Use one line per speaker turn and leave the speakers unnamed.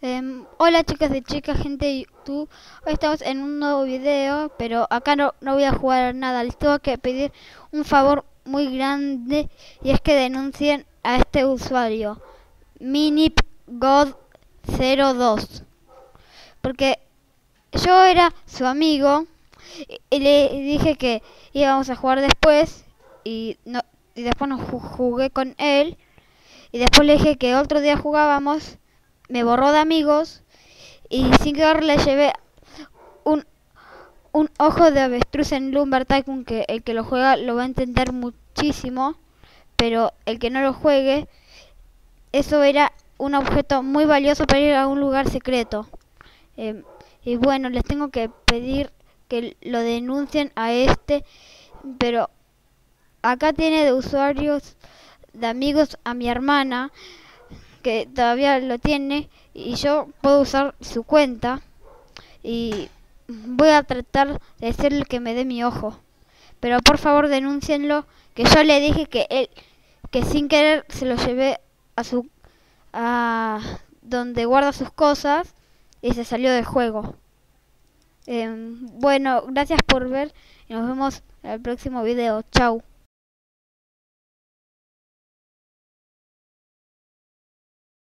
Em, hola chicas y chicas, gente de YouTube. Hoy estamos en un nuevo video, pero acá no, no voy a jugar nada. Les tengo que pedir un favor muy grande y es que denuncien a este usuario, MinipGod02. Porque yo era su amigo y, y le dije que íbamos a jugar después y, no, y después no ju- jugué con él. Y después le dije que otro día jugábamos me borró de amigos y sin querer le llevé un, un ojo de avestruz en Lumber Tycoon que el que lo juega lo va a entender muchísimo, pero el que no lo juegue, eso era un objeto muy valioso para ir a un lugar secreto. Eh, y bueno, les tengo que pedir que lo denuncien a este, pero acá tiene de usuarios, de amigos a mi hermana que todavía lo tiene y yo puedo usar su cuenta y voy a tratar de decirle que me dé mi ojo. Pero por favor denúncienlo, que yo le dije que él, que sin querer se lo llevé a su, a donde guarda sus cosas y se salió del juego. Eh, bueno, gracias por ver y nos vemos en el próximo video. Chau.